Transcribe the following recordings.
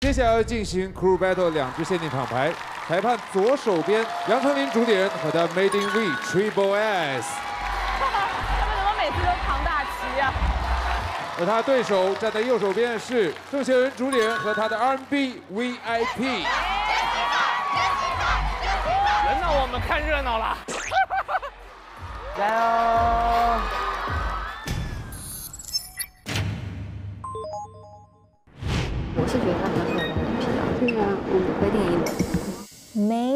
接下来要进行 Crew Battle 两支限定厂牌，裁判左手边杨丞琳主理人和他 Made in V Triple S，他们怎么每次都扛大旗啊？而他对手站在右手边的是郑秀文主理人和他的 R&B VIP。轮到我们看热闹了。加油！我是觉得他很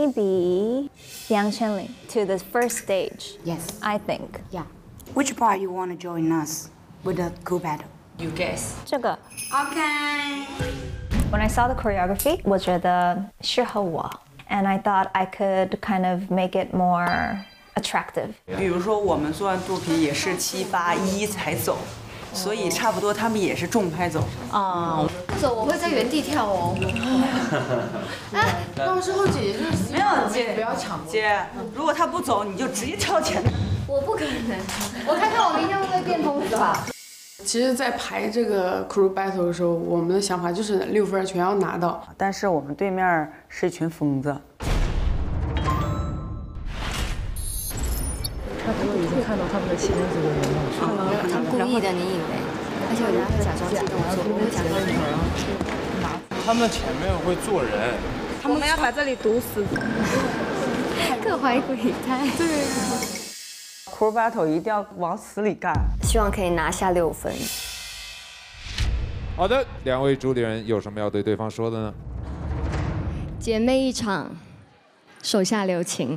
Maybe Yang Chenli to the first stage. Yes. I think. Yeah. Which part you want to join us with the cool battle? You guess. 这个 Okay. When I saw the choreography, 我觉得适合我，and I thought I could kind of make it more attractive. 比如说我们做完肚皮也是七八一才走， 所以差不多他们也是重拍走。啊，不走，我会在原地跳哦。哎，到时候姐姐就是没有姐，不要抢我。姐，如果他不走，你就直接跳前面。我不可能，我看看我明天会不会变通吧。其实，在排这个 crew battle 的时候，我们的想法就是六分全要拿到。但是我们对面是一群疯子。他都已经看到他们的签子的人了，他们故意的，你以为？而且我觉得他假装激动，我说我会假装激动。他们前面会坐人，他们要把这里堵死。各怀鬼胎。对。Crew battle 一定要往死里干。希望可以拿下六分。好的，两位主理人有什么要对对方说的呢？姐妹一场，手下留情。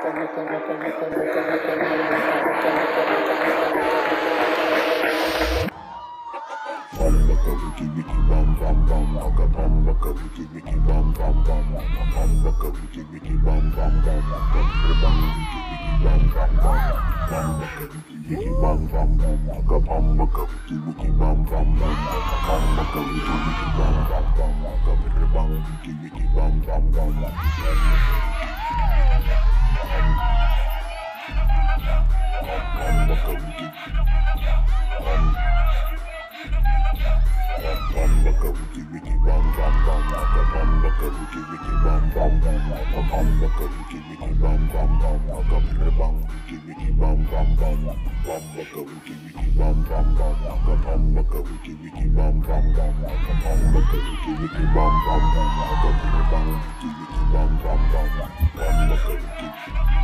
Bang, Bamba Kabuki Wiki 太狠了，好刺激呀！哦，比我们凶多了。好的，第一轮 Crew Battle 即将开始。Let's go！看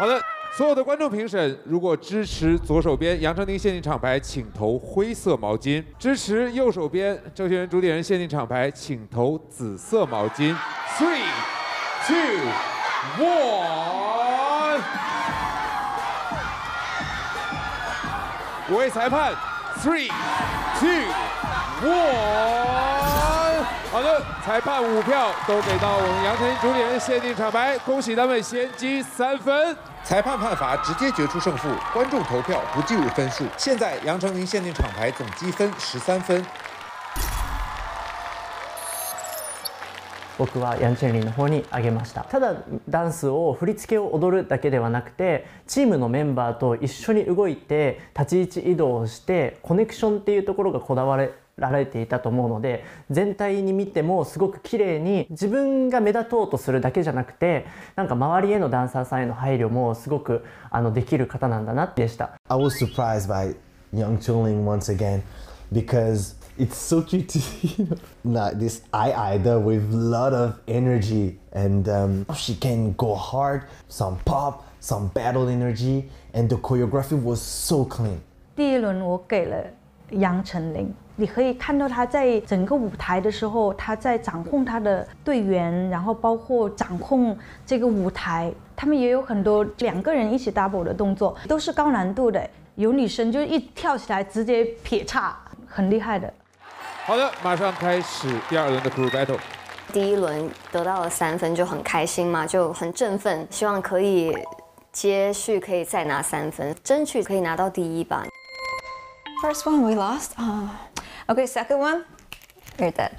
好的，所有的观众评审，如果支持左手边杨丞琳限定厂牌，请投灰色毛巾；支持右手边周杰伦主理人限定厂牌，请投紫色毛巾。Three, two, one。五位裁判，Three, two, one。好的，裁判五票都给到我们杨丞琳主理人限定厂牌，恭喜他们先积三分。裁判判罚直接决出胜负，观众投票不计入分数。现在杨丞琳限定厂牌总积分十三分。僕はヤンチェンリンの方にあげましたただダンスを振り付けを踊るだけではなくてチームのメンバーと一緒に動いて立ち位置移動をしてコネクションっていうところがこだわれられていたと思うので全体に見てもすごく綺麗に自分が目立とうとするだけじゃなくてなんか周りへのダンサーさんへの配慮もすごくあのできる方なんだなってでした I was surprised by Young Chunling once again because it's so cute to see like this eye idol with a lot of energy and um, she can go hard some pop some battle energy and the choreography was so clean 第一轮我给了杨丞琳，你可以看到他在整个舞台的时候，他在掌控他的队员，然后包括掌控这个舞台，他们也有很多两个人一起 double 的动作，都是高难度的。有女生就一跳起来直接撇叉，很厉害的。好的，马上开始第二轮的 crew battle。第一轮得到了三分就很开心嘛，就很振奋，希望可以接续可以再拿三分，争取可以拿到第一吧。First one we lost. Uh, okay, second one, you're dead.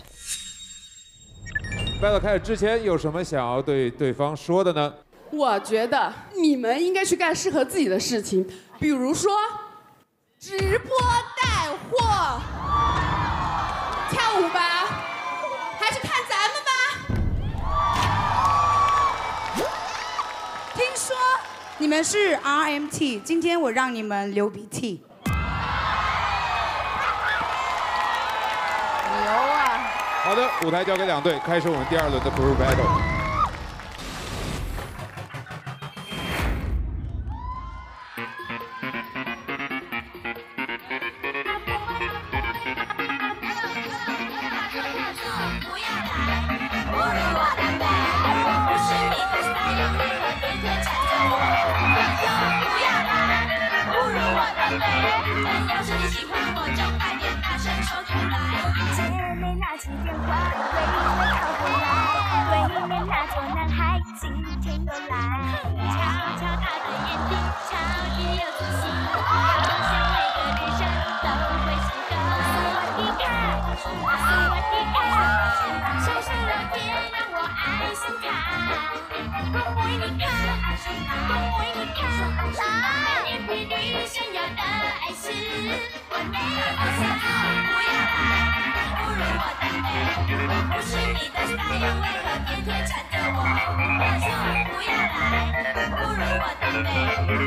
battle 开始之前有什么想要对对方说的呢？我觉得你们应该去干适合自己的事情，比如说直播带货、跳舞吧，还是看咱们吧。听说你们是 RMT，今天我让你们流鼻涕。牛啊！好的，舞台交给两队，开始我们第二轮的 crew battle。拿起电话，为你靠过来，对面那桌男孩今天又来。瞧瞧他的眼睛，超级有自信，好像每个女生都会心动。斯瓦迪卡，斯瓦迪卡，小小老天让我爱上他。公为你看，公为你看，来脸皮女生要的爱是完美的想不要来，不如我的美，我不是你的 style，为何天天缠着我？我说不要来，侮辱我的美，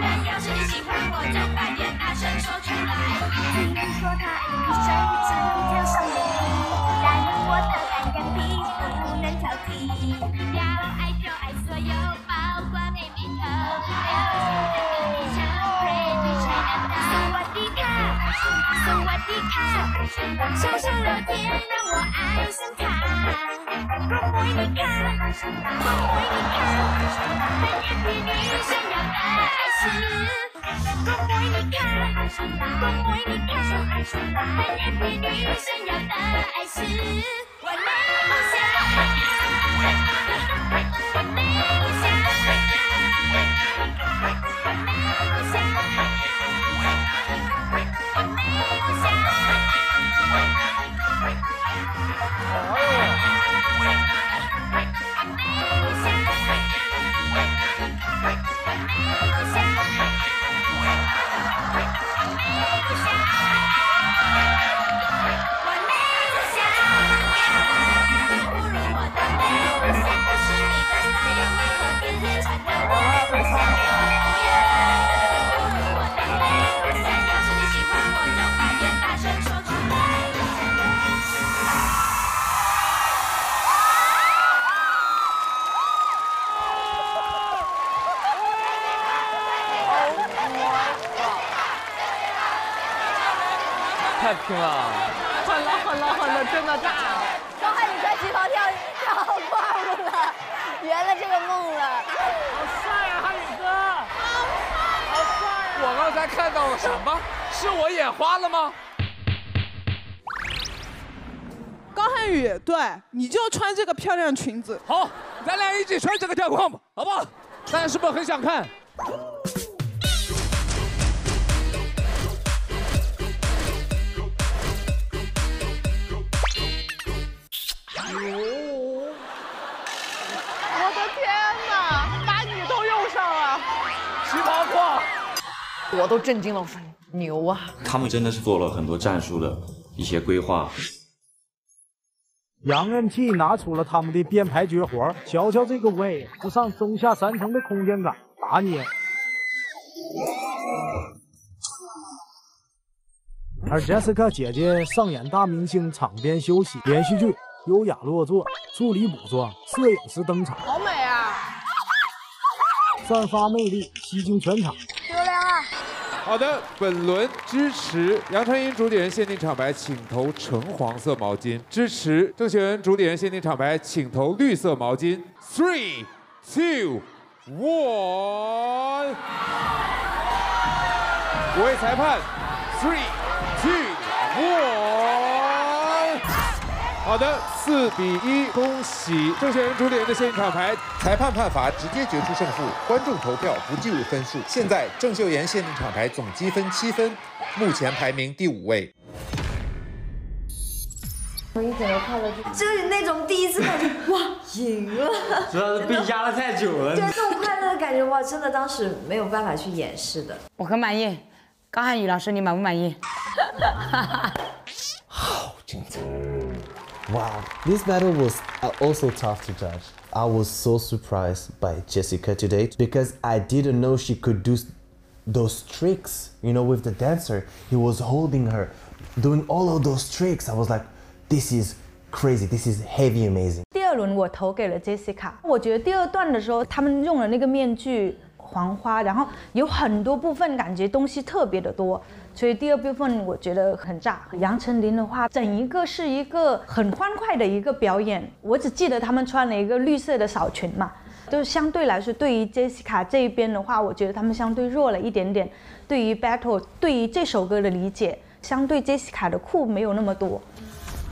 但要是你喜欢我，就快点大声说出来。听人说他爱女生只天上的但我的单眼皮不能挑剔，要爱就爱所有，包括妹妹头，流行的歌唱，Pretty China，斯瓦迪卡，斯瓦迪卡，小小老天。你看，公为你看，单眼皮女生要的爱是。为你看，公为你看，单眼皮女生要的爱是完美梦想，太拼了！狠了狠了狠了，真的炸了！刚才你在旗袍跳跳挂了，圆了这个梦了。好帅啊，瀚宇哥！好帅呀！我刚才看到了什么？是我眼花了吗？高瀚宇，对，你就穿这个漂亮裙子。好，咱俩一起穿这个跳框吧，好不好？大家是不是很想看？我都震惊了，牛啊！他们真的是做了很多战术的一些规划。杨 MT 拿出了他们的编排绝活，瞧瞧这个位，不上中下三层的空间感，打你。而 Jessica 姐姐上演大明星场边休息连续剧，优雅落座，助理补妆，摄影师登场，好美啊！散发魅力，吸睛全场。好的，本轮支持杨丞琳主理人限定厂牌，请投橙黄色毛巾；支持郑雪文主理人限定厂牌，请投绿色毛巾。Three, two, one。五位裁判，Three, 好的，四比一，恭喜郑秀文主理人的限定卡牌。裁判判罚直接决出胜负，观众投票不计入分数。现在郑秀妍限定厂牌总积分七分，目前排名第五位。我一整个快乐，就是那种第一次感觉哇赢了，主要是被压了太久了。就这种快乐的感觉哇，真的当时没有办法去掩饰的。我很满意，高瀚宇老师你满不满意？好精彩！Wow, this battle was also tough to judge. I was so surprised by Jessica today because I didn't know she could do those tricks. You know, with the dancer, he was holding her, doing all of those tricks. I was like, this is crazy. This is heavy amazing. 第二轮我投给了 Jessica，我觉得第二段的时候，他们用了那个面具 黄花，然后有很多部分感觉东西特别的多，所以第二部分我觉得很炸。杨丞琳的话，整一个是一个很欢快的一个表演，我只记得他们穿了一个绿色的小裙嘛，就是相对来说，对于 Jessica 这一边的话，我觉得他们相对弱了一点点。对于 battle，对于这首歌的理解，相对 Jessica 的酷没有那么多。